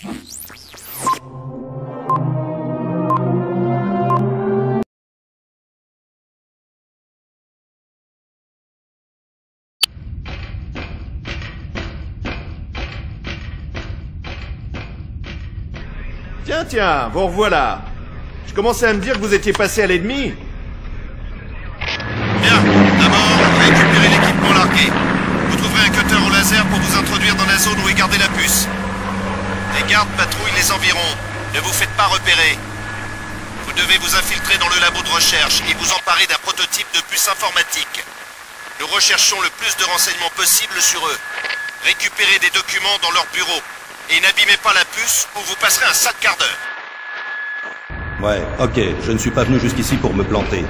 Tiens, tiens, vous revoilà. Je commençais à me dire que vous étiez passé à l'ennemi. Bien, d'abord, récupérez l'équipement largué. Vous trouverez un cutter au laser pour vous introduire dans la zone où est gardée la puce. Les gardes patrouillent les environs. Ne vous faites pas repérer. Vous devez vous infiltrer dans le labo de recherche et vous emparer d'un prototype de puce informatique. Nous recherchons le plus de renseignements possible sur eux. Récupérez des documents dans leur bureau. Et n'abîmez pas la puce ou vous passerez un sale quart d'heure. Ouais, ok, je ne suis pas venu jusqu'ici pour me planter.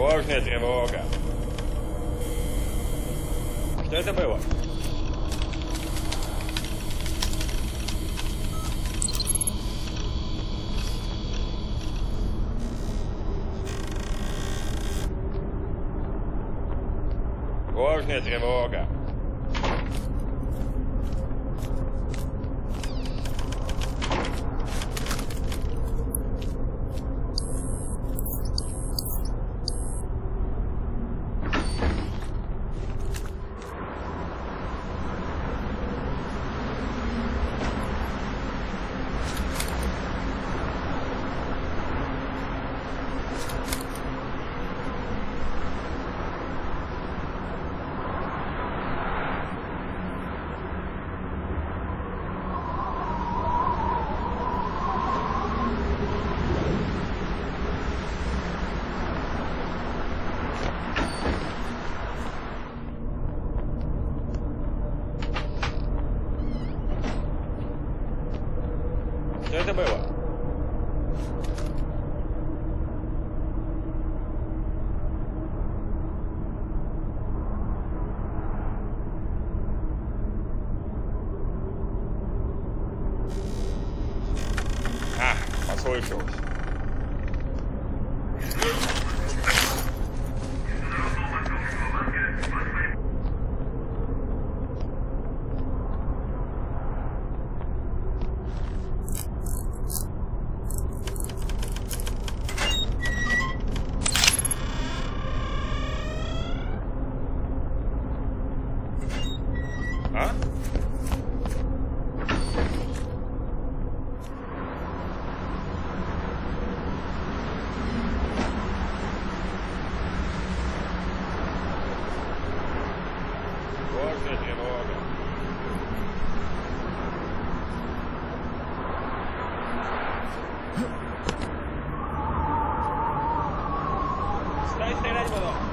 Ложная тревога. Что это было? Ложная тревога. 返してない。